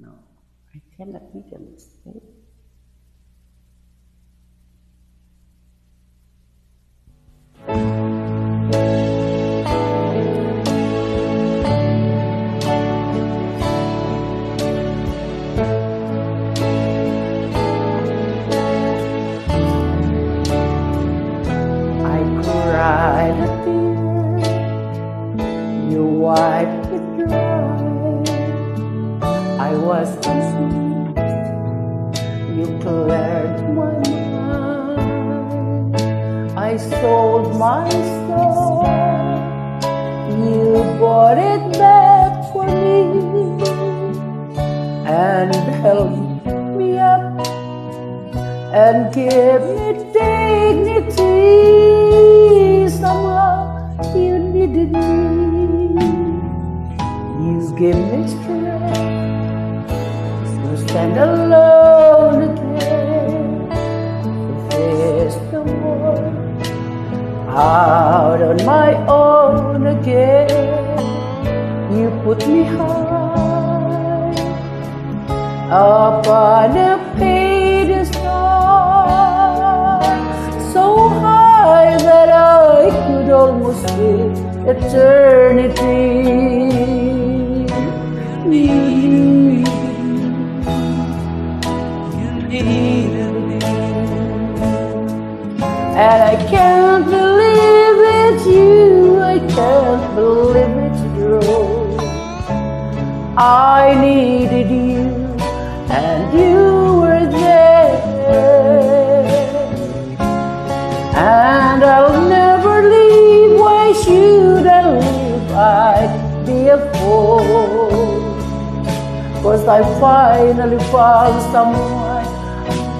No, I cannot make a mistake. Deceived, you cleared my mind. I sold my soul, you bought it back for me and held me up and gave me dignity. Somehow you needed me. You give me strength stand alone again, to face the world out on my own again. You put me high upon a pedestal, so high that I could almost see eternity. And I can't believe it's you, I can't believe it's true. I needed you, and you were there. And I'll never leave. Why should I leave? I'd be a fool. Cause I finally found someone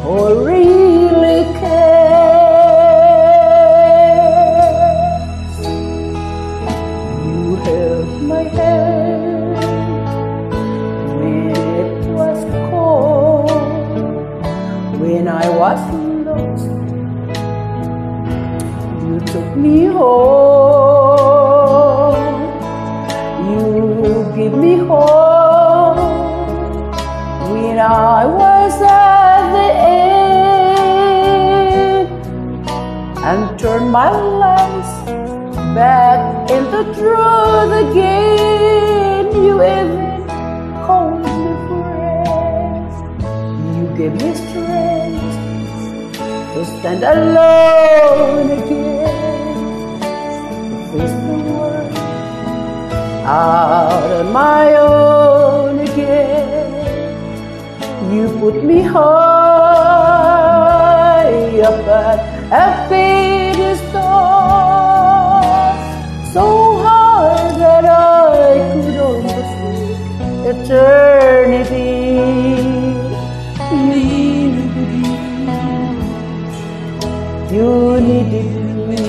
who really cares. You held my hand when it was cold, when I was lost. You took me home. You give me hope when I was at and turn my life back into truth again. You even called me friend. You gave me strength to stand alone again, face the world out on my own again. You put me high up at a You needed me.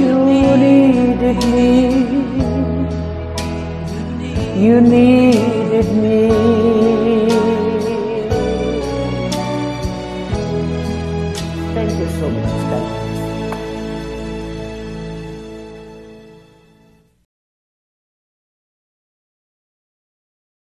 You needed me. You needed me.